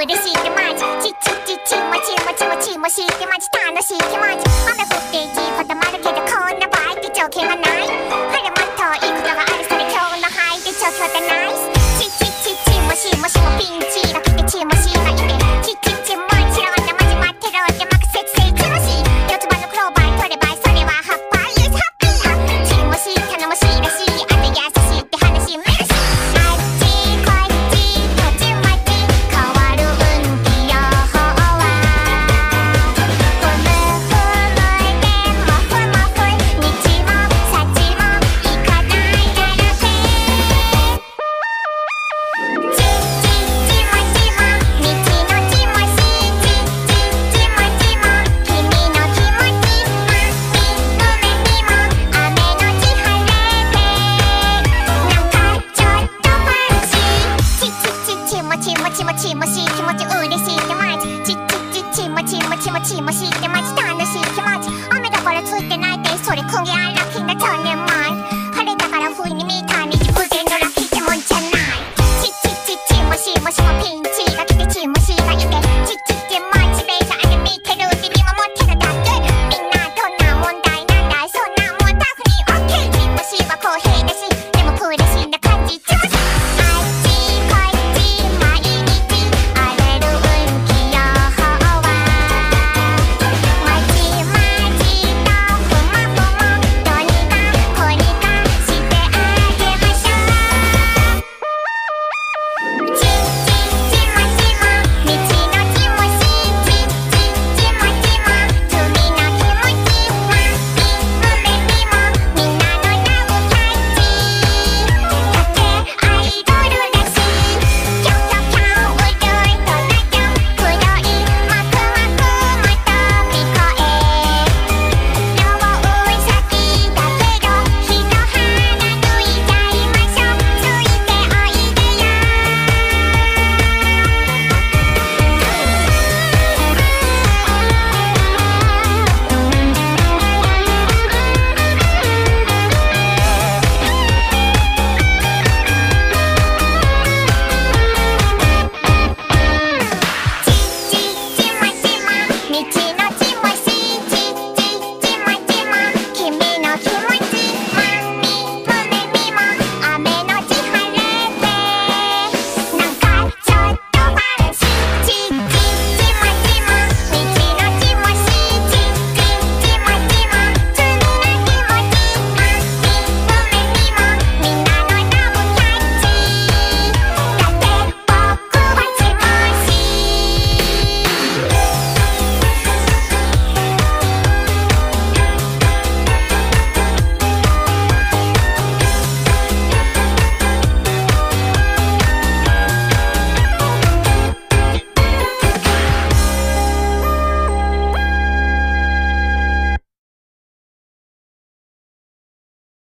嬉しい気持ち。ちちちちもちもちもちもしい気持ち楽しい気持ち。雨降っていいこともあるけどこんな場合って条件がない。ちもってち楽しい気持ち雨だからついてないでそれ今夜ラッキーな残念前晴れたから不に見たに偶然のラッキーってもんじゃないちチッチもしもしもピンチ。